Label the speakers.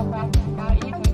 Speaker 1: How easy